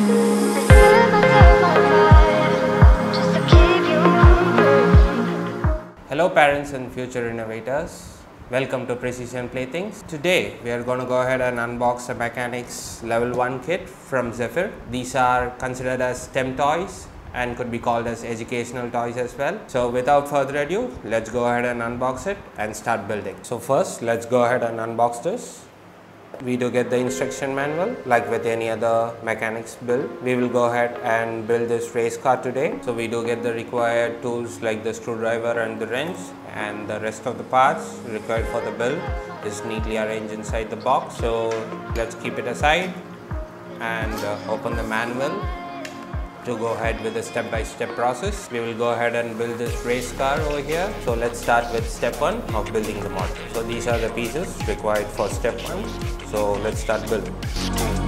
Hello parents and future innovators. Welcome to Precision Playthings. Today we are going to go ahead and unbox a Mechanix level 1 kit from Zephyr. These are considered as STEM toys and could be called as educational toys as well. So without further ado, let's go ahead and unbox it and start building. So first let's go ahead and unbox this we do get the instruction manual like with any other Mechanix build we will go ahead and build this race car today. So we do get the required tools like the screwdriver and the wrench and the rest of the parts required for the build is neatly arranged inside the box. So let's keep it aside and uh, open the manual to go ahead with the step-by-step -step process. We will go ahead and build this race car over here. So let's start with step one of building the model. So these are the pieces required for step one. So let's start building.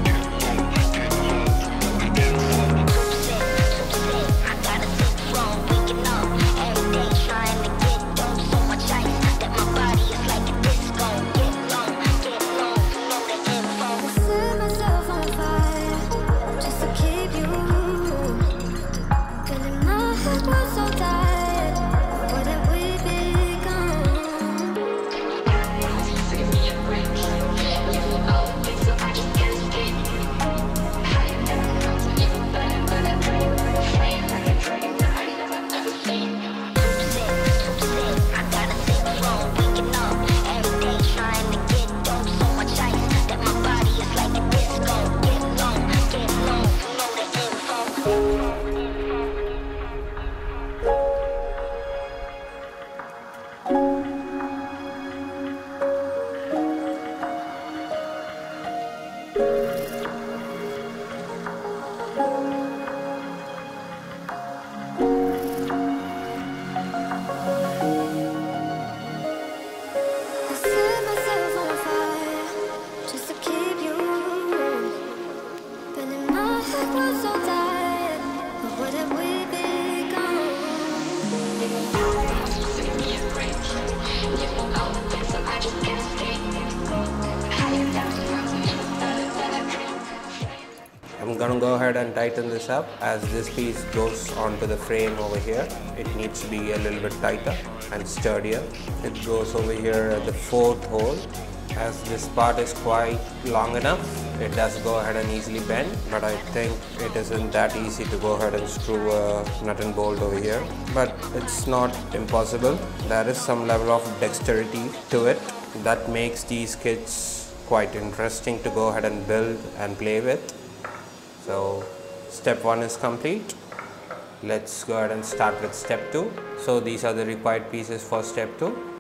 Go ahead and tighten this up as this piece goes onto the frame over here. It needs to be a little bit tighter and sturdier. It goes over here at the fourth hole. As this part is quite long enough, it does go ahead and easily bend, but I think it isn't that easy to go ahead and screw a nut and bolt over here. But it's not impossible. There is some level of dexterity to it that makes these kits quite interesting to go ahead and build and play with. So step 1 is complete. Let's go ahead and start with step 2. So these are the required pieces for step 2.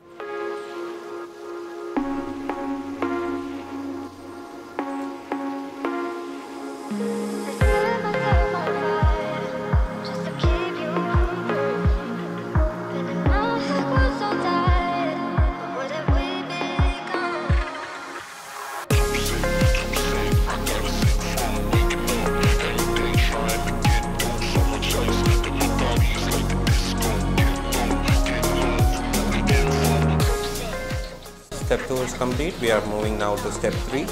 Step 2 is complete. We are moving now to step 3.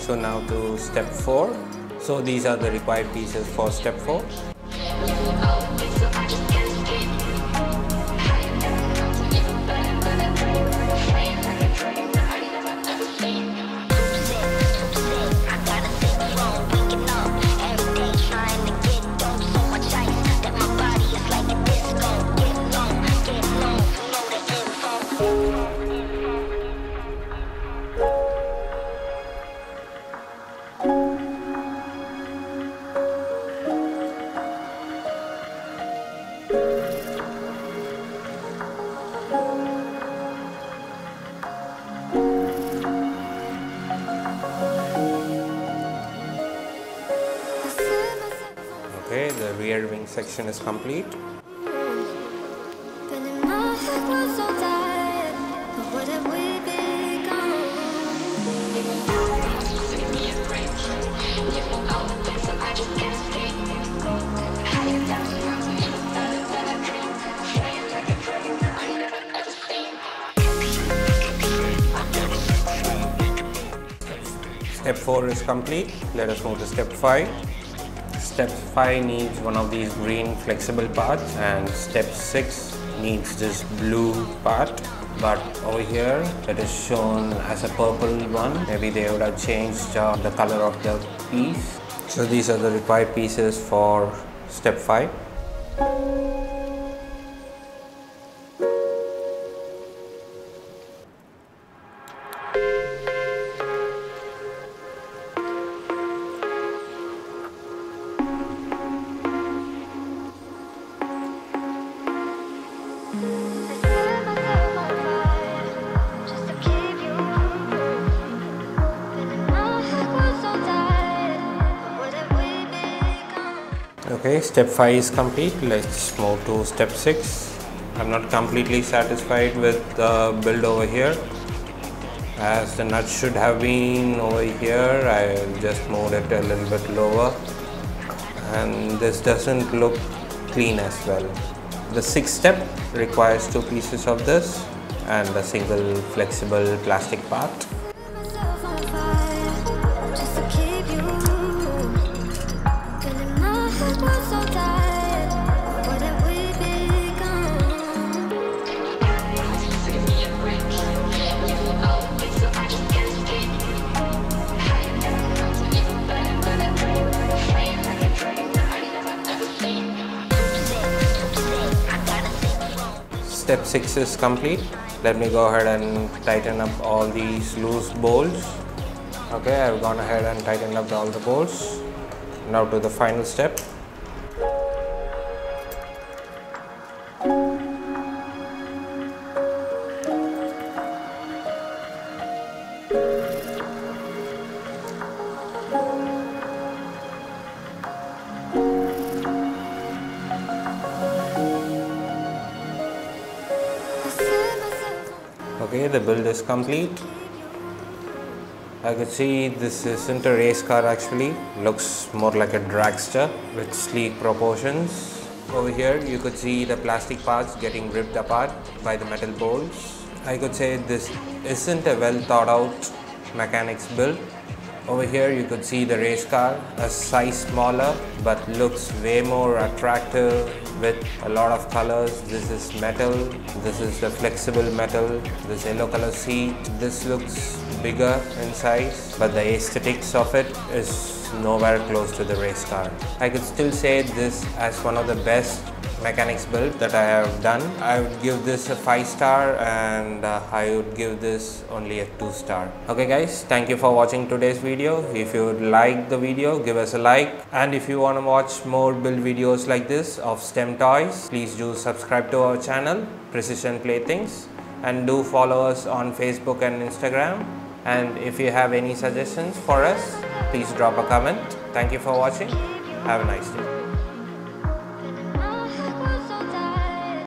So now to step 4. So these are the required pieces for step 4. section is complete. Step 4 is complete. Let us move to step 5. Step 5 needs one of these green flexible parts and step 6 needs this blue part. But over here it is shown as a purple one. Maybe they would have changed uh, the color of the piece. So these are the required pieces for step 5 okay step 5 is complete. Let's move to step 6 I'm not completely satisfied with the build over here. As the nut should have been over here I just moved it a little bit lower. And this doesn't look clean as well. The sixth step requires two pieces of this and a single flexible plastic part step 6 is complete. Let me go ahead and tighten up all these loose bolts. Okay I've gone ahead and tightened up all the bolts. Now to the final step okay the build is complete. I could see this isn't a race car actually. Looks more like a dragster with sleek proportions. Over here you could see the plastic parts getting ripped apart by the metal bolts. I could say this isn't a well thought out Mechanix build over here you could see the race car, a size smaller but looks way more attractive with a lot of colors. This is metal, this is the flexible metal, this yellow color seat. This looks bigger in size but the aesthetics of it is nowhere close to the race car. I could still say this as one of the best Mechanix build that I have done. I would give this a 5 star and uh, I would give this only a 2 star. Okay guys, thank you for watching today's video. If you like the video, give us a like and if you want to watch more build videos like this of STEM toys, please do subscribe to our channel Precision Playthings and do follow us on Facebook and Instagram and if you have any suggestions for us, please drop a comment. Thank you for watching. Have a nice day.